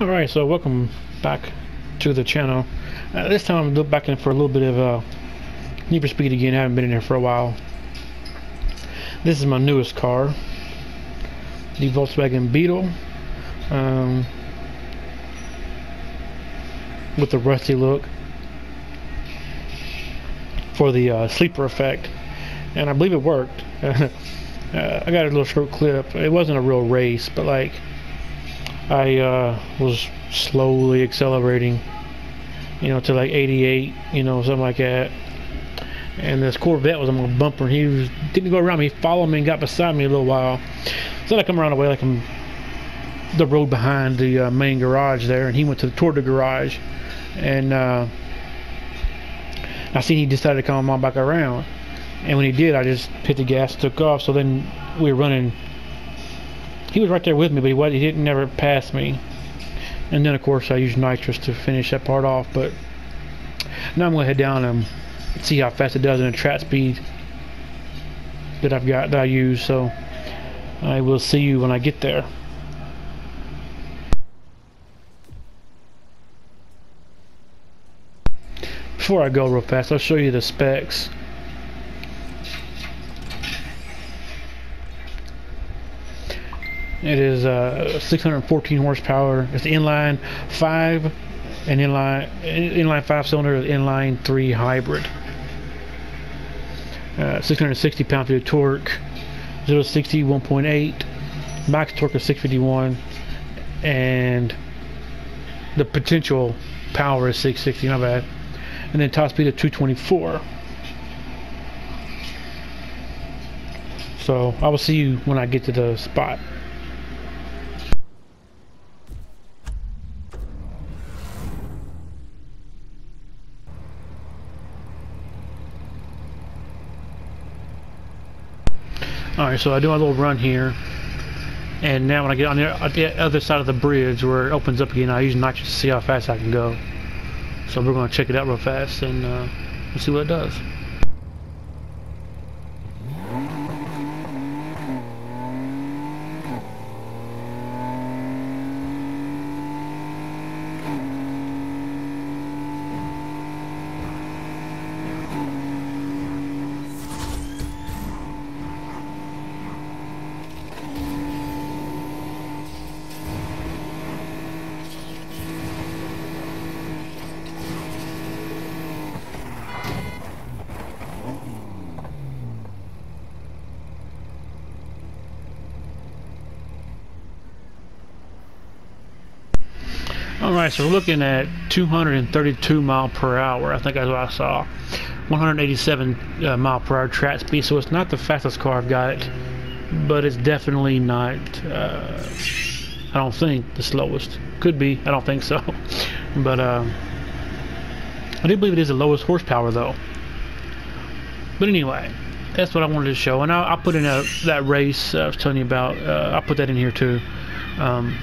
Alright, so welcome back to the channel. Uh, this time I'm back in for a little bit of uh, Need for Speed again. I haven't been in there for a while. This is my newest car. The Volkswagen Beetle. Um, with the rusty look. For the uh, sleeper effect. And I believe it worked. uh, I got a little short clip. It wasn't a real race, but like I uh, was slowly accelerating, you know, to like 88, you know, something like that. And this Corvette was on my bumper, he was, didn't go around me. He followed me and got beside me a little while. So I come around the way like I'm the road behind the uh, main garage there, and he went to the toward the garage, and uh, I seen he decided to come on back around. And when he did, I just hit the gas, took off. So then we were running he was right there with me, but he, was, he didn't never pass me. And then, of course, I used nitrous to finish that part off. But now I'm going to head down and see how fast it does in a track speed that I've got that I use. So I will see you when I get there. Before I go real fast, I'll show you the specs. It is uh, 614 horsepower. It's inline five and inline inline five cylinder, inline three hybrid. Uh, 660 pound feet of torque, 0 60 1.8, max torque of 651, and the potential power is 660. Not bad. And then top speed of 224. So I will see you when I get to the spot. Alright, so I do a little run here. And now when I get on the, the, other side of the bridge where it opens up again, I use nitrous to see how fast I can go. So we're going to check it out real fast and uh, see what it does. Alright, so we're looking at 232 mile per hour. I think that's what I saw. 187 uh, mile per hour track speed, so it's not the fastest car I've got, but it's definitely not, uh, I don't think, the slowest. Could be, I don't think so. but uh, I do believe it is the lowest horsepower though. But anyway, that's what I wanted to show. And I'll, put in a, that race I was telling you about, uh, I'll put that in here too. Um,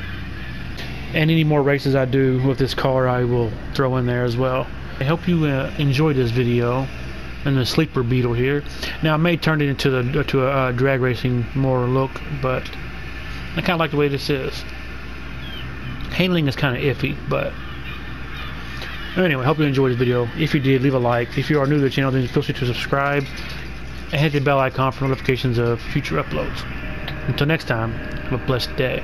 and any more races I do with this car I will throw in there as well. I hope you uh, enjoyed this video and the sleeper beetle here. Now I may turn it into the to a uh, drag racing more look, but I kind of like the way this is. Handling is kind of iffy, but anyway, hope you enjoyed this video. If you did, leave a like. If you are new to the channel, then feel free to subscribe and hit the bell icon for notifications of future uploads. Until next time, have a blessed day.